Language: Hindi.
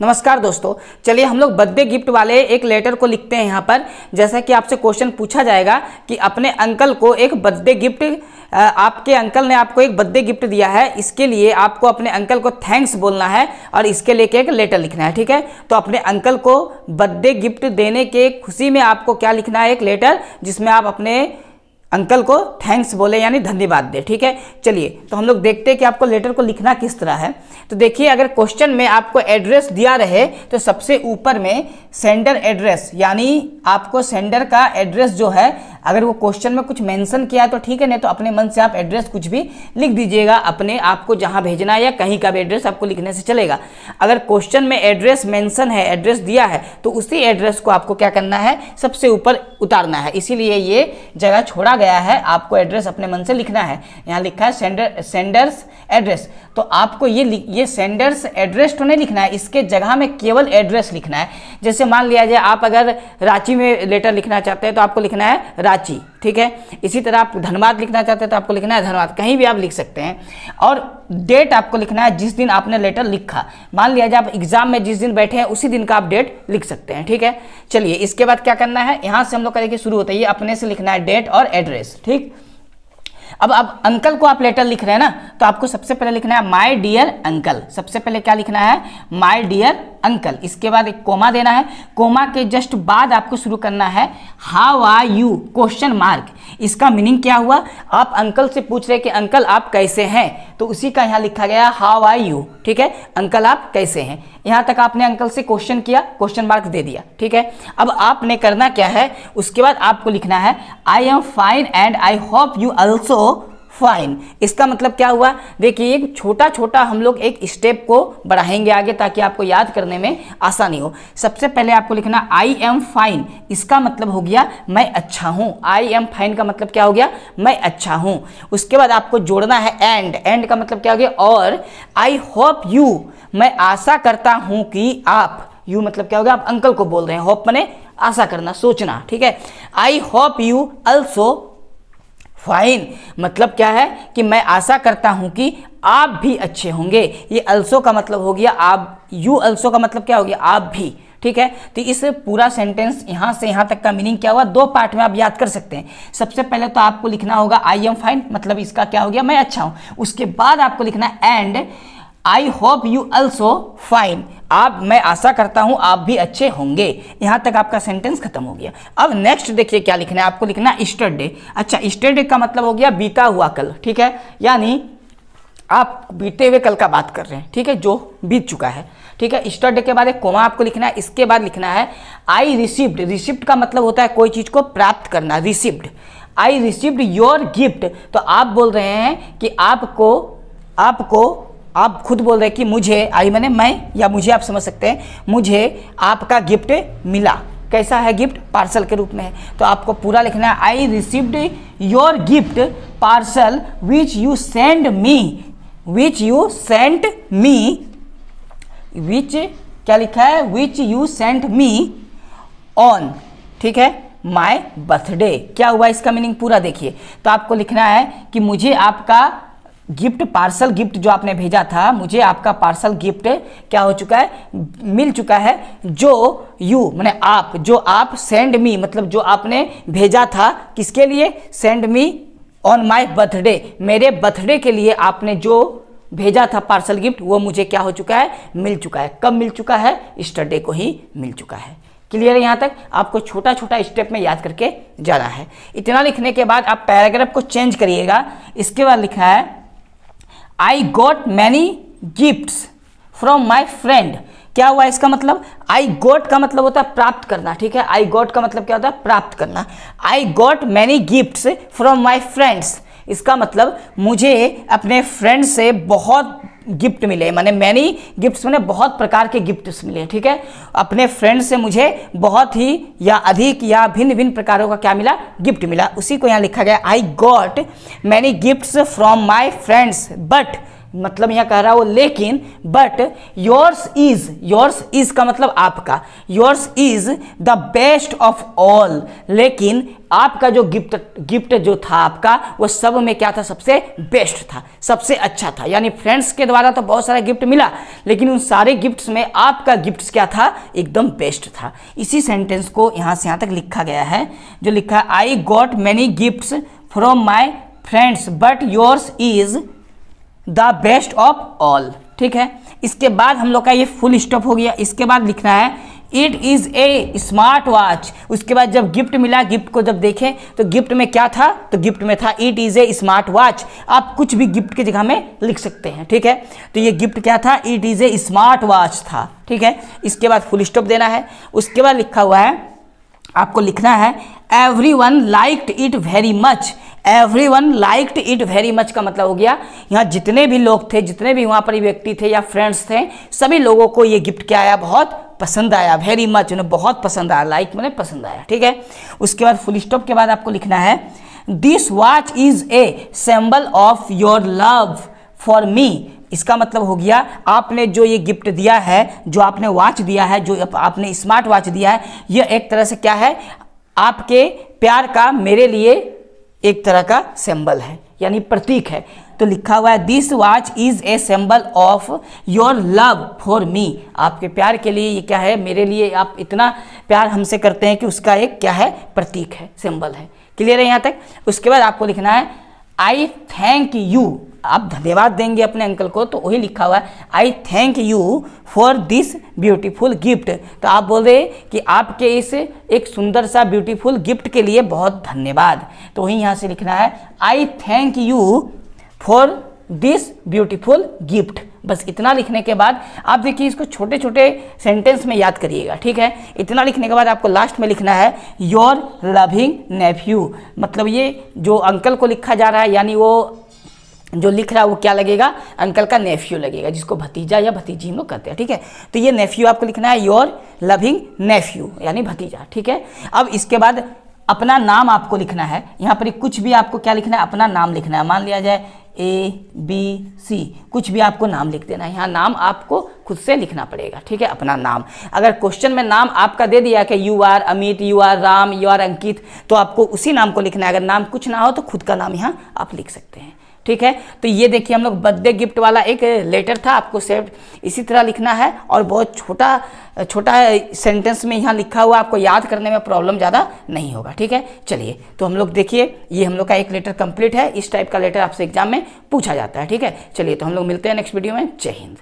नमस्कार दोस्तों, चलिए हम लोग बर्थडे गिफ्ट वाले एक लेटर को लिखते हैं यहाँ पर। जैसा कि आपसे क्वेश्चन पूछा जाएगा कि अपने अंकल को एक बर्थडे गिफ्ट आपके अंकल ने आपको एक बर्थडे गिफ्ट दिया है, इसके लिए आपको अपने अंकल को थैंक्स बोलना है और इसके लेके एक लेटर लिखना है, ठीक है? तो अपने अंकल को बर्थडे गिफ्ट देने के खुशी में आपको क्या लिखना है? एक लेटर जिसमें आप अपने अंकल को थैंक्स बोले, यानी धन्यवाद दे, ठीक है? चलिए तो हम लोग देखते हैं कि आपको लेटर को लिखना किस तरह है। तो देखिए, अगर क्वेश्चन में आपको एड्रेस दिया रहे तो सबसे ऊपर में सेंडर एड्रेस यानी आपको सेंडर का एड्रेस जो है, अगर वो क्वेश्चन में कुछ मेंशन किया तो ठीक है, नहीं तो अपने मन से आप एड्रेस कुछ भी लिख दीजिएगा, अपने आपको जहाँ भेजना है या कहीं का भी एड्रेस आपको लिखने से चलेगा। अगर क्वेश्चन में एड्रेस मेंशन है एड्रेस दिया है तो उसी एड्रेस को आपको क्या करना है? सबसे ऊपर उतारना है। इसीलिए ये जगह छोड़ा गया है, आपको एड्रेस अपने मन से लिखना है। यहाँ लिखा है सेंडर सेंडर्स एड्रेस तो आपको ये ये सेंडर्स एड्रेस तो नहीं लिखना है, इसके जगह में केवल एड्रेस लिखना है। जैसे मान लिया जाए, आप अगर रांची में लेटर लिखना चाहते हैं तो आपको लिखना है रांची। ठीक है? इसी तरह आप धनबाद लिखना चाहते हैं तो आपको लिखना है धनबाद। कहीं भी आप लिख सकते हैं। और डेट आपको लिखना है जिस दिन आपने लेटर लिखा। मान लिया जाए आप एग्ज़ाम में जिस दिन बैठे हैं, उसी दिन का आप डेट लिख सकते हैं, ठीक है? चलिए, इसके बाद क्या करना है? यहाँ से हम लोग करेंगे शुरू होता है। ये अपने से लिखना है डेट और एड्रेस ठीक? अब अब अंकल को आप लेटर लिख रहे हैं ना तो आपको सबसे पहले लिखना है माय डियर अंकल सबसे पहले क्या लिखना है? माय डियर अंकल, इसके बाद एक कोमा देना है। कोमा के जस्ट बाद आपको शुरू करना है how are you question mark इसका मीनिंग क्या हुआ? आप अंकल से पूछ रहे कि, अंकल, आप कैसे हैं? तो उसी का यहाँ लिखा गया हाउ आर यू ठीक है? अंकल, आप कैसे हैं? यहाँ तक आपने अंकल से क्वेश्चन किया क्वेश्चन मार्क दे दिया, ठीक है? अब आपने करना क्या है, उसके बाद आपको लिखना है I am fine and I hope you also fine इसका मतलब क्या हुआ? देखिए, एक छोटा छोटा हम लोग एक स्टेप को बढ़ाएँगे आगे ताकि आपको याद करने में आसानी हो। सबसे पहले आपको लिखना आई एम फाइन इसका मतलब हो गया, मैं अच्छा हूँ। आई एम फाइन का मतलब क्या हो गया? मैं अच्छा हूँ। उसके बाद आपको जोड़ना है एंड एंड का मतलब क्या हो गया? और आई होप यू मैं आशा करता हूँ कि आप यू मतलब क्या हो गया? आप अंकल को बोल रहे हैं। होप मैंने आशा करना, सोचना, ठीक है? I hope you also fine मतलब क्या है कि मैं आशा करता हूँ कि आप भी अच्छे होंगे। ये अल्सो का मतलब हो गया आप, यू अल्सो का मतलब क्या हो गया? आप भी। ठीक है? तो इस पूरा सेंटेंस यहाँ से यहाँ तक का मीनिंग क्या हुआ? दो पार्ट में आप याद कर सकते हैं। सबसे पहले तो आपको लिखना होगा आई एम फाइन मतलब इसका क्या हो गया? मैं अच्छा हूँ। उसके बाद आपको लिखना and I hope you also fine आप, मैं आशा करता हूँ आप भी अच्छे होंगे। यहाँ तक आपका सेंटेंस खत्म हो गया। अब नेक्स्ट देखिए क्या लिखना है। आपको लिखना है स्टरडे अच्छा स्टरडे का मतलब हो गया बीता हुआ कल, ठीक है? यानी आप बीते हुए कल का बात कर रहे हैं, ठीक है? जो बीत चुका है, ठीक है? स्टरडे के बाद एक कोमा आपको लिखना है। इसके बाद लिखना है आई रिसिप्ड रिसिप्ट का मतलब होता है कोई चीज़ को प्राप्त करना received I received your gift तो आप बोल रहे हैं कि आपको आपको आप खुद बोल रहे हैं कि मुझे, आई मैंने, मैं या मुझे आप समझ सकते हैं, मुझे आपका गिफ्ट मिला। कैसा है गिफ्ट पार्सल के रूप में तो आपको पूरा लिखना है I received your gift parcel which you send me which you sent me which क्या लिखा है? Which you sent me on ठीक है? माई बर्थडे क्या हुआ इसका मीनिंग पूरा देखिए। तो आपको लिखना है कि मुझे आपका गिफ्ट, पार्सल गिफ्ट जो आपने भेजा था, मुझे आपका पार्सल गिफ्ट क्या हो चुका है? मिल चुका है जो यू, मैंने आप, जो आप सेंड मी मतलब जो आपने भेजा था, किसके लिए? Send me on my birthday मेरे बर्थडे के लिए आपने जो भेजा था पार्सल गिफ्ट, वो मुझे क्या हो चुका है? मिल चुका है। कब मिल चुका है? स्टरडे को ही मिल चुका है। क्लियर है यहाँ तक? आपको छोटा छोटा स्टेप में याद करके जाना है। इतना लिखने के बाद आप पैराग्राफ को चेंज करिएगा। इसके बाद लिखा है I got many gifts from my friend क्या हुआ इसका मतलब? आई गोट का मतलब होता है प्राप्त करना, ठीक है? आई गोट का मतलब क्या होता है? प्राप्त करना। I got many gifts from my friends इसका मतलब मुझे अपने फ्रेंड से बहुत गिफ्ट मिले। मैंने मैनी गिफ्ट्स मैंने बहुत प्रकार के गिफ्ट्स मिले, ठीक है? अपने फ्रेंड से मुझे बहुत ही या अधिक या भिन्न भिन्न प्रकारों का क्या मिला? गिफ्ट मिला। उसी को यहाँ लिखा गया I got many gifts from my friends but मतलब यहाँ कह रहा है, लेकिन but yours is yours is का मतलब आपका yours is the best of all लेकिन आपका जो गिफ्ट गिफ्ट जो था आपका, वो सब में क्या था? सबसे बेस्ट था, सबसे अच्छा था। यानी फ्रेंड्स के द्वारा तो बहुत सारा गिफ्ट मिला, लेकिन उन सारे गिफ्ट्स में आपका गिफ्ट क्या था? एकदम बेस्ट था। इसी सेंटेंस को यहाँ से यहाँ तक लिखा गया है, जो लिखा I got many gifts from my friends but yours is the best of all, ठीक है? इसके बाद हम लोग का ये फुल स्टॉप हो गया। इसके बाद लिखना है it is a smart watch उसके बाद जब गिफ्ट मिला, गिफ्ट को जब देखें तो गिफ्ट में क्या था? तो गिफ्ट में था it is a smart watch आप कुछ भी गिफ्ट की जगह में लिख सकते हैं, ठीक है? तो ये गिफ्ट क्या था? It is a smart watch था, ठीक है? इसके बाद फुल स्टॉप देना है। उसके बाद लिखा हुआ है, आपको लिखना है everyone liked it very much everyone liked it very much का मतलब हो गया। यहाँ जितने भी लोग थे, जितने भी वहाँ पर व्यक्ति थे या फ्रेंड्स थे, सभी लोगों को ये गिफ्ट क्या आया? बहुत पसंद आया वेरी मच उन्हें बहुत पसंद आया लाइक मैंने पसंद आया, ठीक है? उसके बाद फुल स्टॉप के बाद आपको लिखना है this watch is a symbol of your love for me इसका मतलब हो गया, आपने जो ये गिफ्ट दिया है, जो आपने वॉच दिया है, जो आपने स्मार्ट वॉच दिया है यह एक तरह से क्या है? आपके प्यार का मेरे लिए एक तरह का सिंबल है, यानी प्रतीक है। तो लिखा हुआ है this watch is a symbol of your love for me आपके प्यार के लिए ये क्या है? मेरे लिए आप इतना प्यार हमसे करते हैं कि उसका एक क्या है? प्रतीक है सिंबल है। क्लियर है यहाँ तक? उसके बाद आपको लिखना है आई थैंक यू आप धन्यवाद देंगे अपने अंकल को तो वही लिखा हुआ है I thank you for this beautiful gift तो आप बोल रहे कि आपके इस एक सुंदर सा ब्यूटीफुल गिफ्ट के लिए बहुत धन्यवाद। तो वही यहाँ से लिखना है I thank you for this beautiful gift बस इतना लिखने के बाद आप देखिए इसको छोटे छोटे सेंटेंस में याद करिएगा, ठीक है? इतना लिखने के बाद आपको लास्ट में लिखना है योर लविंग नेफ्यू मतलब ये जो अंकल को लिखा जा रहा है, यानी वो जो लिख रहा है वो क्या लगेगा? अंकल का नेफ्यू लगेगा, जिसको भतीजा या भतीजी हम लोग कहते हैं, ठीक है? तो ये नेफ्यू आपको लिखना है योर लविंग नेफ्यू यानी भतीजा, ठीक है? अब इसके बाद अपना नाम आपको लिखना है, यहाँ पर कुछ भी आपको क्या लिखना है? अपना नाम लिखना है, मान लिया जाए ए बी सी कुछ भी आपको नाम लिख देना है, यहाँ नाम आपको खुद से लिखना पड़ेगा, ठीक है? अपना नाम। अगर क्वेश्चन में नाम आपका दे दिया कि you are Amit you are Ram you are Ankit तो आपको उसी नाम को लिखना है, अगर नाम कुछ ना हो तो खुद का नाम यहाँ आप लिख सकते हैं। ठीक है? तो ये देखिए, हम लोग बर्थडे गिफ्ट वाला एक लेटर था, आपको सेव इसी तरह लिखना है और बहुत छोटा छोटा सेंटेंस में यहाँ लिखा हुआ आपको याद करने में प्रॉब्लम ज़्यादा नहीं होगा, ठीक है? चलिए तो हम लोग देखिए, ये हम लोग का एक लेटर कंप्लीट है। इस टाइप का लेटर आपसे एग्ज़ाम में पूछा जाता है, ठीक है? चलिए तो हम लोग मिलते हैं नेक्स्ट वीडियो में। जय हिंद।